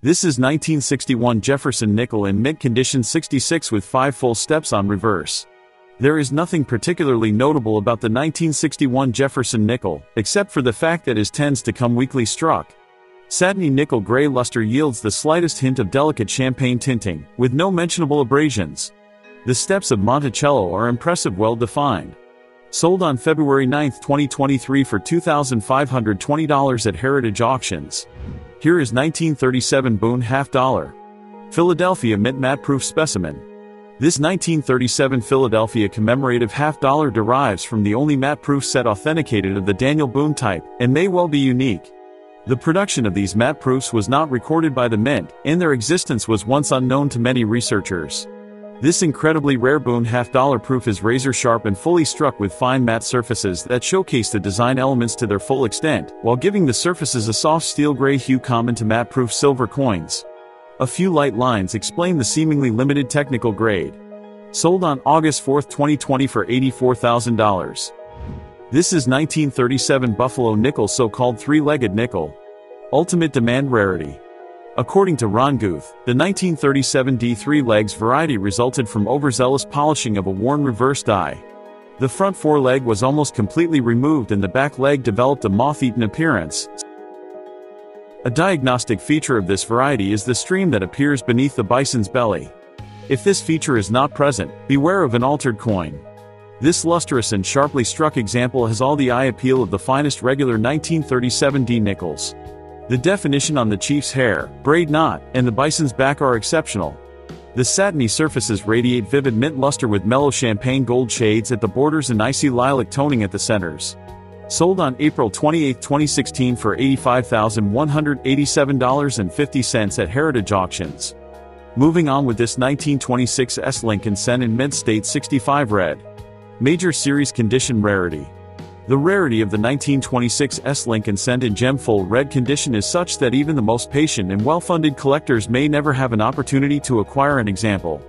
This is 1961 Jefferson nickel in mint condition 66 with 5 full steps on reverse. There is nothing particularly notable about the 1961 Jefferson nickel, except for the fact that it tends to come weakly struck. Satiny nickel gray luster yields the slightest hint of delicate champagne tinting, with no mentionable abrasions. The steps of Monticello are impressive well defined. Sold on February 9, 2023 for $2,520 at Heritage Auctions. Here is 1937 Boone half dollar. Philadelphia Mint Matte Proof Specimen. This 1937 Philadelphia commemorative half dollar derives from the only matte proof set authenticated of the Daniel Boone type, and may well be unique. The production of these matte proofs was not recorded by the Mint, and their existence was once unknown to many researchers. This incredibly rare Boone half-dollar proof is razor sharp and fully struck with fine matte surfaces that showcase the design elements to their full extent, while giving the surfaces a soft steel gray hue common to matte-proof silver coins. A few light lines explain the seemingly limited technical grade. Sold on August 4, 2020 for $84,000. This is 1937 Buffalo nickel so-called three-legged nickel. Ultimate demand rarity. According to Ron Guth, the 1937 D3 legs variety resulted from overzealous polishing of a worn reverse die. The front foreleg was almost completely removed and the back leg developed a moth-eaten appearance. A diagnostic feature of this variety is the stream that appears beneath the bison's belly. If this feature is not present, beware of an altered coin. This lustrous and sharply struck example has all the eye appeal of the finest regular 1937 D nickels. The definition on the chief's hair, braid knot, and the bison's back are exceptional. The satiny surfaces radiate vivid mint luster with mellow champagne gold shades at the borders and icy lilac toning at the centers. Sold on April 28, 2016 for $85,187.50 at Heritage Auctions. Moving on with this 1926 S Lincoln Cent in Mint State 65 Red. Major Series Condition Rarity. The rarity of the 1926 S Lincoln Cent in gem-full red condition is such that even the most patient and well-funded collectors may never have an opportunity to acquire an example.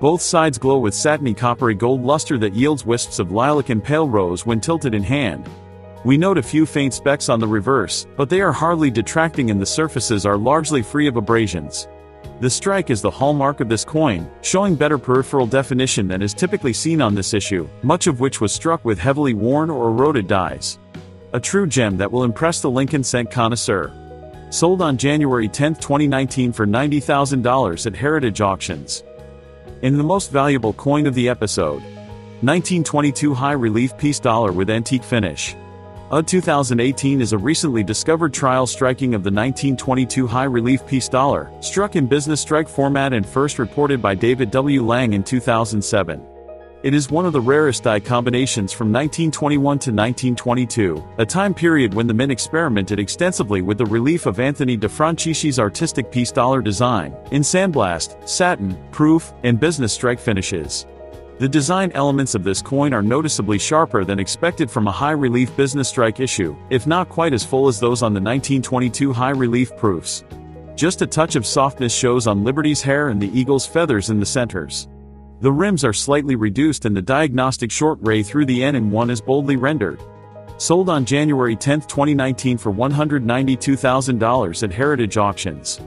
Both sides glow with satiny coppery gold luster that yields wisps of lilac and pale rose when tilted in hand. We note a few faint specks on the reverse, but they are hardly detracting and the surfaces are largely free of abrasions. The strike is the hallmark of this coin, showing better peripheral definition than is typically seen on this issue, much of which was struck with heavily worn or eroded dies. A true gem that will impress the Lincoln Cent connoisseur. Sold on January 10, 2019 for $90,000 at Heritage Auctions. In the most valuable coin of the episode. 1922 High Relief Peace Dollar with Antique Finish. UD 2018 is a recently discovered trial striking of the 1922 high relief peace dollar, struck in business strike format and first reported by David W. Lange in 2007. It is one of the rarest die combinations from 1921 to 1922, a time period when the Mint experimented extensively with the relief of Anthony de Francisci's artistic peace dollar design, in sandblast, satin, proof, and business strike finishes. The design elements of this coin are noticeably sharper than expected from a high-relief business strike issue, if not quite as full as those on the 1922 high-relief proofs. Just a touch of softness shows on Liberty's hair and the eagle's feathers in the centers. The rims are slightly reduced and the diagnostic short ray through the N in 1 is boldly rendered. Sold on January 10, 2019 for $192,000 at Heritage Auctions.